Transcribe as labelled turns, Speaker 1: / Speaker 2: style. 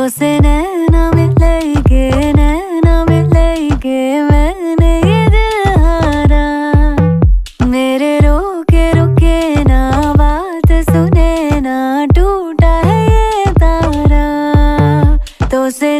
Speaker 1: होठों से नैना मिलेंगे नैना मिलेंगे, मैंने ये दिल हारा। मेरे रोके, रुके ना, बात सुने ना, टूटा है ये तारा। तो से